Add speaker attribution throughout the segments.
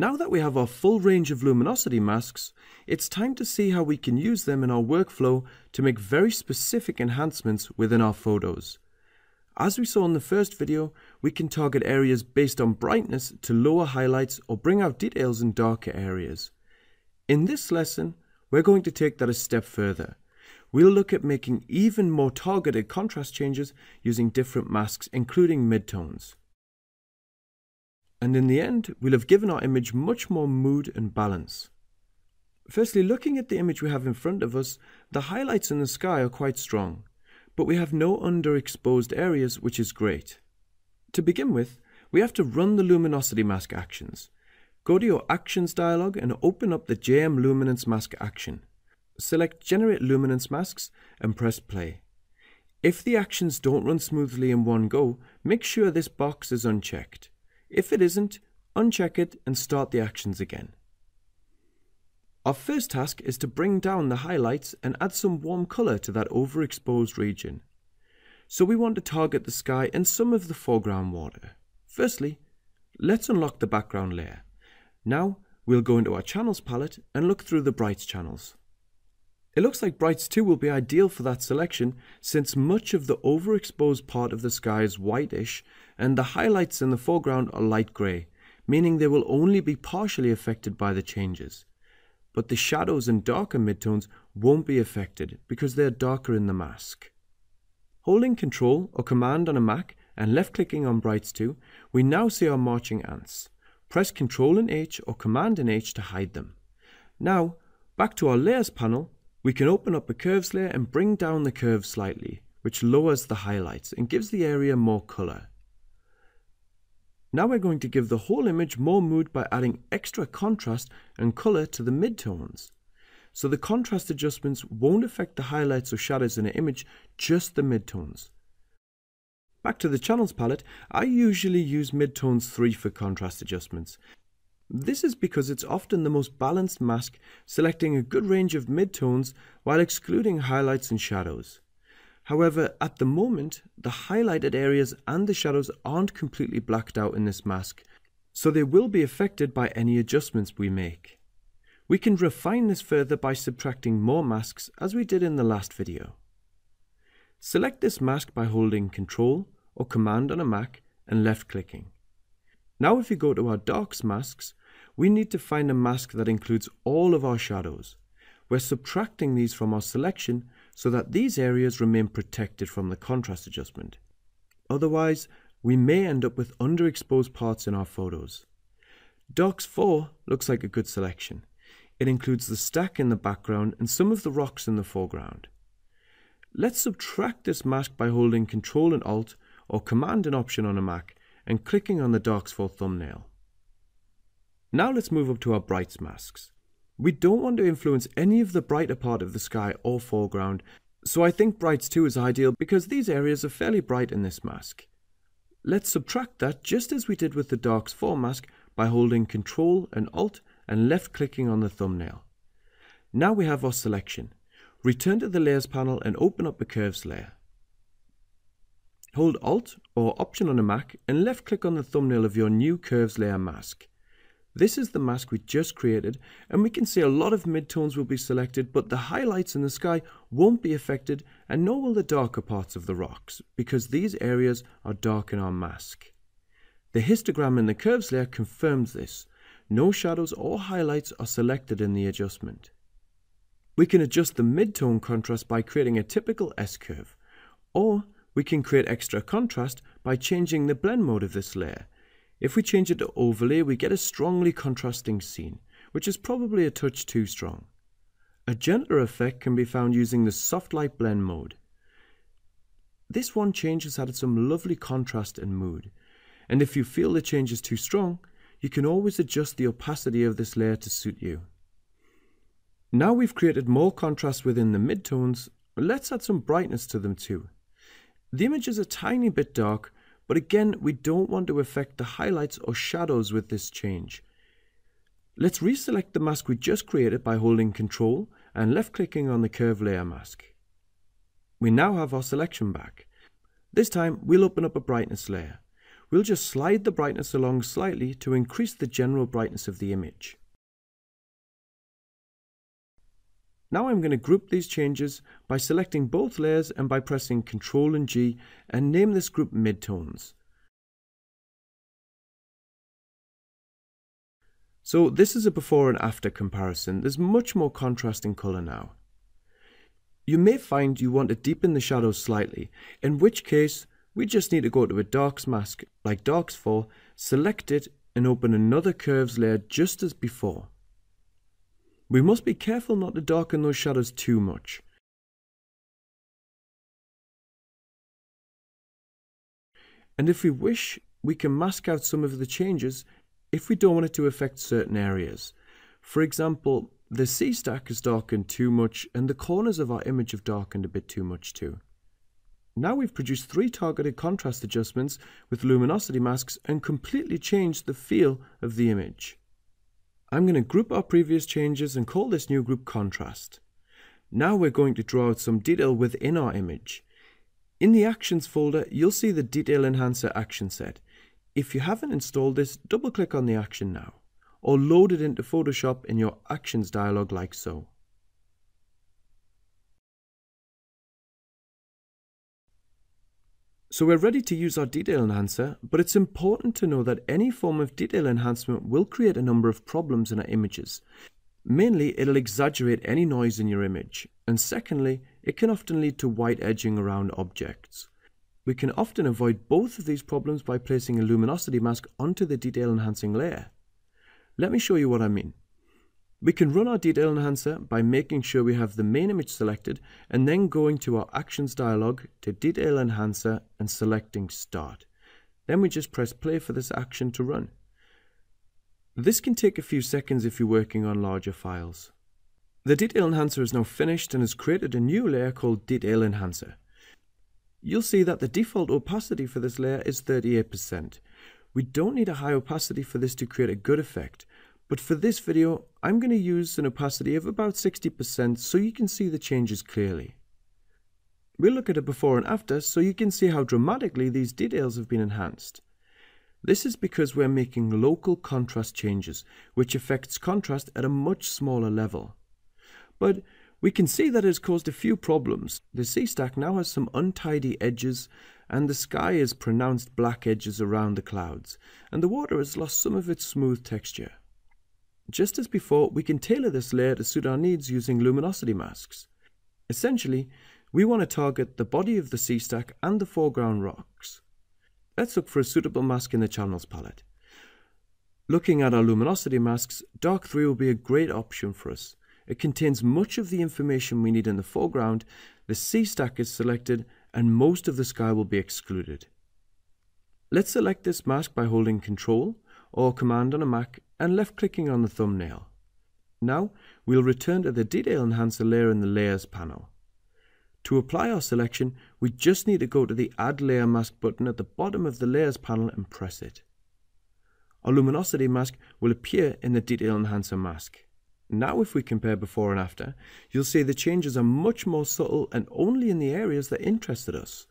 Speaker 1: Now that we have our full range of luminosity masks, it's time to see how we can use them in our workflow to make very specific enhancements within our photos. As we saw in the first video, we can target areas based on brightness to lower highlights or bring out details in darker areas. In this lesson, we're going to take that a step further. We'll look at making even more targeted contrast changes using different masks, including midtones. And in the end, we'll have given our image much more mood and balance. Firstly, looking at the image we have in front of us, the highlights in the sky are quite strong, but we have no underexposed areas, which is great. To begin with, we have to run the luminosity mask actions. Go to your Actions dialog and open up the JM Luminance Mask action. Select Generate Luminance Masks and press Play. If the actions don't run smoothly in one go, make sure this box is unchecked. If it isn't, uncheck it and start the actions again. Our first task is to bring down the highlights and add some warm colour to that overexposed region. So we want to target the sky and some of the foreground water. Firstly, let's unlock the background layer. Now we'll go into our channels palette and look through the brights channels. It looks like Brights 2 will be ideal for that selection since much of the overexposed part of the sky is whitish and the highlights in the foreground are light grey, meaning they will only be partially affected by the changes. But the shadows and darker midtones won't be affected because they're darker in the mask. Holding Control or Command on a Mac and left clicking on Brights 2, we now see our marching ants. Press Control and H or Command and H to hide them. Now, back to our Layers panel we can open up a curves layer and bring down the curve slightly, which lowers the highlights and gives the area more colour. Now we're going to give the whole image more mood by adding extra contrast and colour to the midtones. So the contrast adjustments won't affect the highlights or shadows in an image, just the midtones. Back to the channels palette, I usually use midtones 3 for contrast adjustments, this is because it's often the most balanced mask, selecting a good range of midtones while excluding highlights and shadows. However, at the moment, the highlighted areas and the shadows aren't completely blacked out in this mask, so they will be affected by any adjustments we make. We can refine this further by subtracting more masks as we did in the last video. Select this mask by holding Ctrl or Command on a Mac and left clicking. Now if you go to our darks masks, we need to find a mask that includes all of our shadows. We're subtracting these from our selection so that these areas remain protected from the contrast adjustment. Otherwise, we may end up with underexposed parts in our photos. Darks 4 looks like a good selection. It includes the stack in the background and some of the rocks in the foreground. Let's subtract this mask by holding Ctrl and Alt or Command and Option on a Mac and clicking on the Darks 4 thumbnail. Now let's move up to our brights masks. We don't want to influence any of the brighter part of the sky or foreground, so I think brights 2 is ideal because these areas are fairly bright in this mask. Let's subtract that just as we did with the darks 4 mask by holding Ctrl and Alt and left clicking on the thumbnail. Now we have our selection. Return to the layers panel and open up the curves layer. Hold Alt or Option on a Mac and left click on the thumbnail of your new curves layer mask. This is the mask we just created and we can see a lot of midtones will be selected but the highlights in the sky won't be affected and nor will the darker parts of the rocks because these areas are dark in our mask. The histogram in the curves layer confirms this. No shadows or highlights are selected in the adjustment. We can adjust the midtone contrast by creating a typical S-curve or we can create extra contrast by changing the blend mode of this layer if we change it to overlay, we get a strongly contrasting scene, which is probably a touch too strong. A gentler effect can be found using the soft light blend mode. This one change has added some lovely contrast and mood, and if you feel the change is too strong, you can always adjust the opacity of this layer to suit you. Now we've created more contrast within the midtones, let's add some brightness to them too. The image is a tiny bit dark, but again, we don't want to affect the highlights or shadows with this change. Let's reselect the mask we just created by holding Ctrl and left clicking on the curve layer mask. We now have our selection back. This time we'll open up a brightness layer. we'll just slide the brightness along slightly to increase the general brightness of the image. Now I'm going to group these changes by selecting both layers and by pressing Ctrl and G and name this group midtones. So this is a before and after comparison. There's much more contrast in colour now. You may find you want to deepen the shadows slightly, in which case we just need to go to a darks mask like darks 4, select it and open another curves layer just as before. We must be careful not to darken those shadows too much. And if we wish, we can mask out some of the changes if we don't want it to affect certain areas. For example, the sea stack is darkened too much and the corners of our image have darkened a bit too much too. Now we've produced three targeted contrast adjustments with luminosity masks and completely changed the feel of the image. I'm going to group our previous changes and call this new group contrast. Now we're going to draw out some detail within our image. In the Actions folder, you'll see the Detail Enhancer action set. If you haven't installed this, double click on the action now, or load it into Photoshop in your Actions dialog like so. So we're ready to use our detail enhancer, but it's important to know that any form of detail enhancement will create a number of problems in our images. Mainly, it'll exaggerate any noise in your image, and secondly, it can often lead to white edging around objects. We can often avoid both of these problems by placing a luminosity mask onto the detail enhancing layer. Let me show you what I mean. We can run our detail enhancer by making sure we have the main image selected and then going to our actions dialog to detail enhancer and selecting start. Then we just press play for this action to run. This can take a few seconds if you're working on larger files. The detail enhancer is now finished and has created a new layer called detail enhancer. You'll see that the default opacity for this layer is 38%. We don't need a high opacity for this to create a good effect, but for this video, I'm going to use an opacity of about 60% so you can see the changes clearly. We'll look at a before and after so you can see how dramatically these details have been enhanced. This is because we're making local contrast changes, which affects contrast at a much smaller level. But we can see that it has caused a few problems. The sea stack now has some untidy edges, and the sky has pronounced black edges around the clouds, and the water has lost some of its smooth texture. Just as before, we can tailor this layer to suit our needs using luminosity masks. Essentially, we want to target the body of the sea stack and the foreground rocks. Let's look for a suitable mask in the channels palette. Looking at our luminosity masks, Dark 3 will be a great option for us. It contains much of the information we need in the foreground, the sea stack is selected, and most of the sky will be excluded. Let's select this mask by holding Ctrl or Command on a Mac and left clicking on the thumbnail. Now we'll return to the Detail Enhancer layer in the Layers panel. To apply our selection, we just need to go to the Add Layer Mask button at the bottom of the Layers panel and press it. Our luminosity mask will appear in the Detail Enhancer mask. Now if we compare before and after, you'll see the changes are much more subtle and only in the areas that interested us.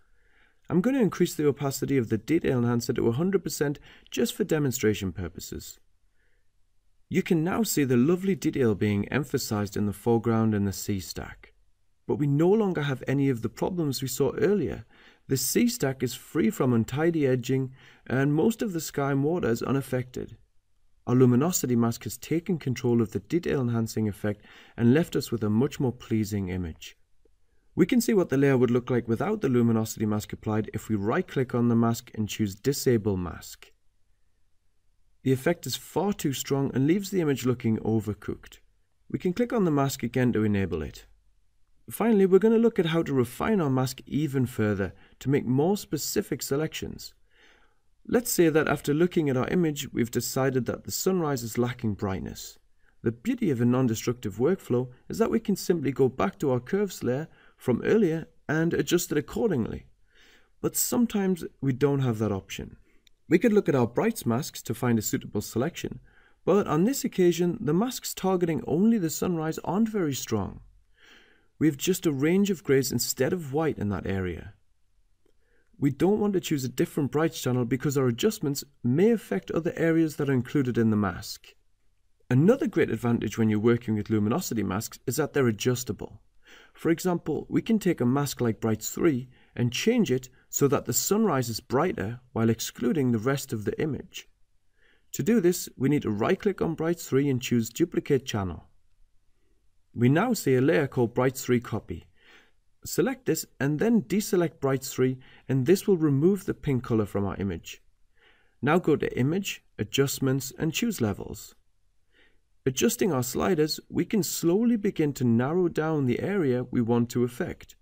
Speaker 1: I'm going to increase the opacity of the detail enhancer to 100% just for demonstration purposes. You can now see the lovely detail being emphasized in the foreground and the sea stack. But we no longer have any of the problems we saw earlier. The sea stack is free from untidy edging and most of the sky and water is unaffected. Our luminosity mask has taken control of the detail enhancing effect and left us with a much more pleasing image. We can see what the layer would look like without the luminosity mask applied if we right click on the mask and choose disable mask. The effect is far too strong and leaves the image looking overcooked. We can click on the mask again to enable it. Finally, we're going to look at how to refine our mask even further to make more specific selections. Let's say that after looking at our image, we've decided that the sunrise is lacking brightness. The beauty of a non-destructive workflow is that we can simply go back to our curves layer from earlier and adjust it accordingly. But sometimes we don't have that option. We could look at our brights masks to find a suitable selection, but on this occasion the masks targeting only the sunrise aren't very strong. We have just a range of greys instead of white in that area. we don't want to choose a different brights channel because our adjustments may affect other areas that are included in the mask. Another great advantage when you're working with luminosity masks is that they're adjustable. For example, we can take a mask like Brights 3 and change it so that the sunrise is brighter while excluding the rest of the image. To do this, we need to right click on Brights 3 and choose Duplicate Channel. We now see a layer called Brights 3 Copy. Select this and then deselect Brights 3 and this will remove the pink color from our image. Now go to Image, Adjustments and choose Levels. Adjusting our sliders, we can slowly begin to narrow down the area we want to affect.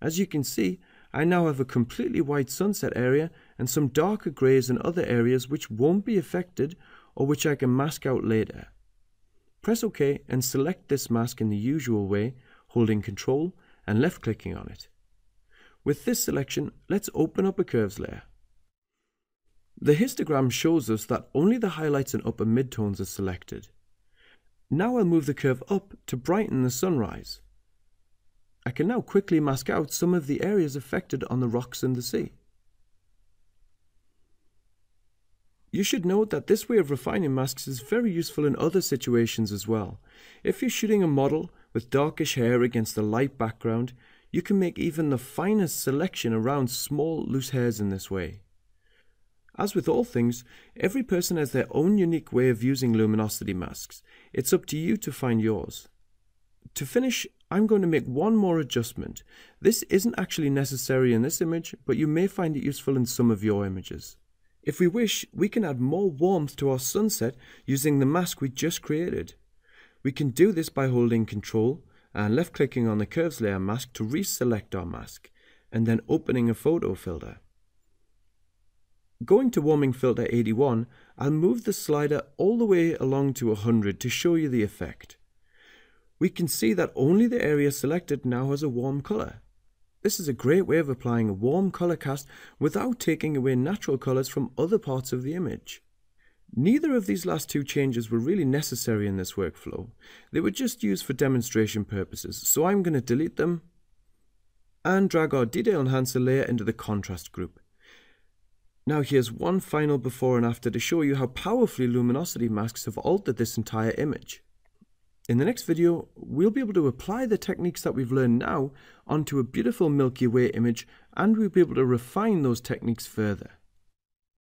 Speaker 1: As you can see, I now have a completely white sunset area and some darker greys in other areas which won't be affected or which I can mask out later. Press OK and select this mask in the usual way, holding Ctrl and left clicking on it. With this selection, let's open up a curves layer. The histogram shows us that only the highlights and upper midtones are selected. Now I'll move the curve up to brighten the sunrise. I can now quickly mask out some of the areas affected on the rocks and the sea. You should note that this way of refining masks is very useful in other situations as well. If you're shooting a model with darkish hair against a light background, you can make even the finest selection around small loose hairs in this way. As with all things, every person has their own unique way of using luminosity masks. It's up to you to find yours. To finish, I'm going to make one more adjustment. This isn't actually necessary in this image, but you may find it useful in some of your images. If we wish, we can add more warmth to our sunset using the mask we just created. We can do this by holding Ctrl and left clicking on the curves layer mask to reselect our mask, and then opening a photo filter. Going to warming filter 81, I'll move the slider all the way along to 100 to show you the effect. We can see that only the area selected now has a warm colour. This is a great way of applying a warm colour cast without taking away natural colours from other parts of the image. Neither of these last two changes were really necessary in this workflow. They were just used for demonstration purposes, so I'm going to delete them and drag our detail enhancer layer into the contrast group. Now here's one final before and after to show you how powerfully luminosity masks have altered this entire image. In the next video, we'll be able to apply the techniques that we've learned now onto a beautiful Milky Way image and we'll be able to refine those techniques further.